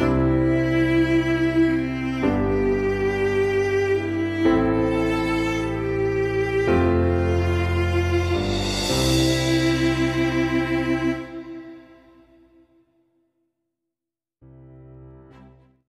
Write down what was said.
you.